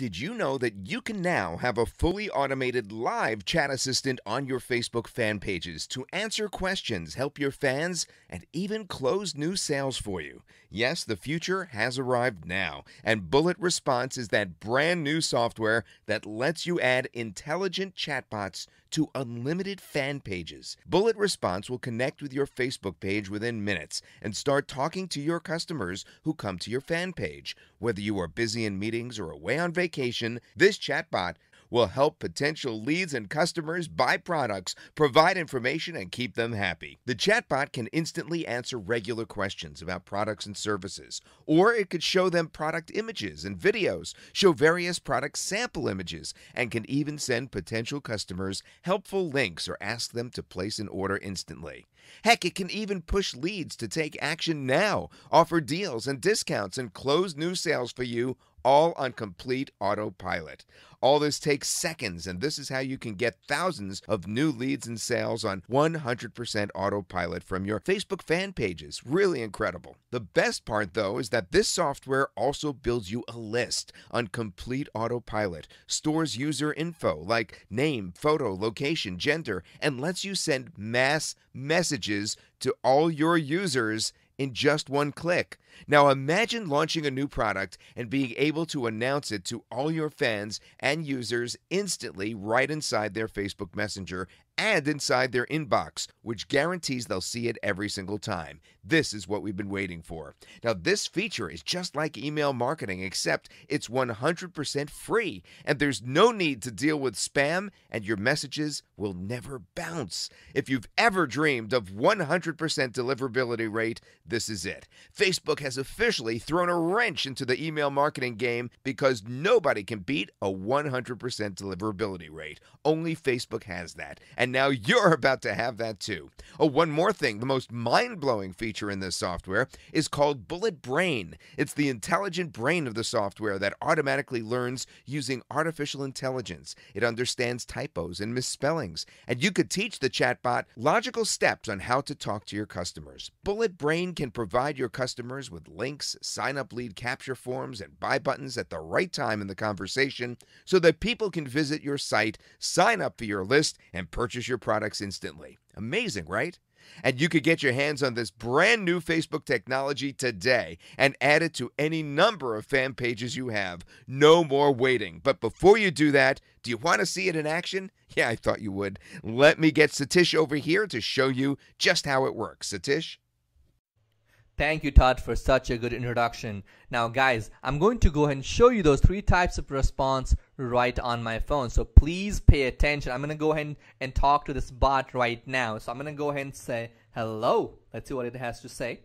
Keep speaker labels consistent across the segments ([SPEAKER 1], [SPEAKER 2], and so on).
[SPEAKER 1] Did you know that you can now have a fully automated live chat assistant on your Facebook fan pages to answer questions, help your fans, and even close new sales for you? Yes, the future has arrived now, and Bullet Response is that brand new software that lets you add intelligent chatbots to unlimited fan pages. Bullet Response will connect with your Facebook page within minutes and start talking to your customers who come to your fan page. Whether you are busy in meetings or away on vacation, this chatbot will help potential leads and customers buy products, provide information, and keep them happy. The chatbot can instantly answer regular questions about products and services, or it could show them product images and videos, show various product sample images, and can even send potential customers helpful links or ask them to place an order instantly. Heck, it can even push leads to take action now, offer deals and discounts, and close new sales for you all on complete autopilot. All this takes seconds, and this is how you can get thousands of new leads and sales on 100% autopilot from your Facebook fan pages. Really incredible. The best part, though, is that this software also builds you a list on complete autopilot, stores user info like name, photo, location, gender, and lets you send mass messages to all your users in just one click. Now imagine launching a new product and being able to announce it to all your fans and users instantly right inside their Facebook Messenger and inside their inbox, which guarantees they'll see it every single time. This is what we've been waiting for. Now, this feature is just like email marketing, except it's 100% free, and there's no need to deal with spam, and your messages will never bounce. If you've ever dreamed of 100% deliverability rate, this is it. Facebook has officially thrown a wrench into the email marketing game because nobody can beat a 100% deliverability rate. Only Facebook has that. And and now you're about to have that too. Oh, one more thing the most mind blowing feature in this software is called Bullet Brain. It's the intelligent brain of the software that automatically learns using artificial intelligence. It understands typos and misspellings, and you could teach the chatbot logical steps on how to talk to your customers. Bullet Brain can provide your customers with links, sign up lead capture forms, and buy buttons at the right time in the conversation so that people can visit your site, sign up for your list, and purchase purchase your products instantly. Amazing, right? And you could get your hands on this brand new Facebook technology today and add it to any number of fan pages you have. No more waiting. But before you do that, do you want to see it in action? Yeah, I thought you would. Let me get Satish over here to show you just how it works. Satish?
[SPEAKER 2] Thank you, Todd, for such a good introduction. Now, guys, I'm going to go ahead and show you those three types of response right on my phone. So please pay attention. I'm going to go ahead and talk to this bot right now. So I'm going to go ahead and say, hello. Let's see what it has to say.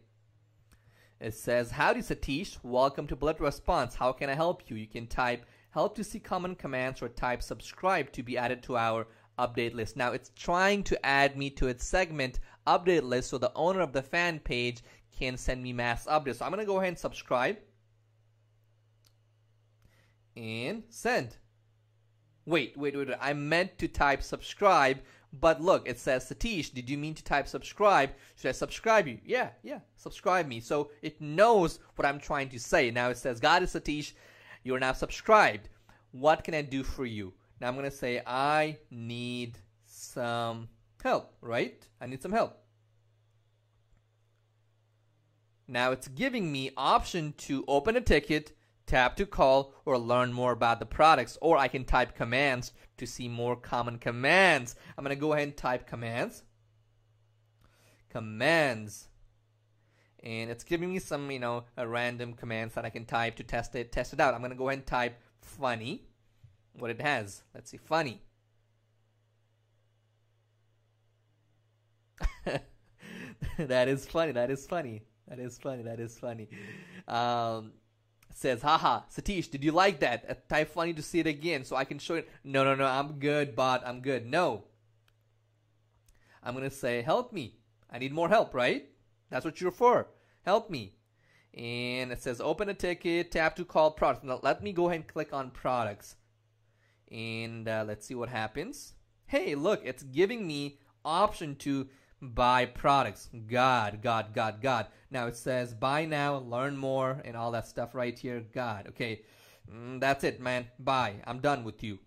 [SPEAKER 2] It says, Howdy Satish, welcome to Bullet Response. How can I help you? You can type help to see common commands or type subscribe to be added to our update list. Now it's trying to add me to its segment update list so the owner of the fan page can send me mass updates. So I'm going to go ahead and subscribe and send. Wait, wait, wait, wait. I meant to type subscribe, but look, it says Satish, did you mean to type subscribe? Should I subscribe you? Yeah, yeah, subscribe me. So it knows what I'm trying to say. Now it says, God is Satish, you're now subscribed. What can I do for you? Now I'm going to say, I need some help, right? I need some help. Now it's giving me option to open a ticket, tap to call, or learn more about the products. Or I can type commands to see more common commands. I'm going to go ahead and type commands. Commands. And it's giving me some, you know, random commands that I can type to test it, test it out. I'm going to go ahead and type funny. What it has. Let's see, funny. that is funny. That is funny. That is funny. That is funny. Um, says, haha, Satish, did you like that? Uh, type funny to see it again so I can show it. No, no, no, I'm good, bot. I'm good. No. I'm going to say, help me. I need more help, right? That's what you're for. Help me. And it says, open a ticket, tap to call products. Now, let me go ahead and click on products. And uh, let's see what happens. Hey, look, it's giving me option to buy products. God, God, God, God. Now it says buy now, learn more, and all that stuff right here. God. Okay. Mm, that's it, man. Bye. I'm done with you.